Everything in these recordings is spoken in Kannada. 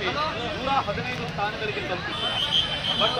ಬಿಜೆಪಿ ನೂರ ಹದಿನೈದು ಸ್ಥಾನಗಳಿಗೆ ತಲುಪಿತ್ತು ಬಟ್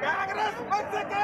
Kagras, Matsaka!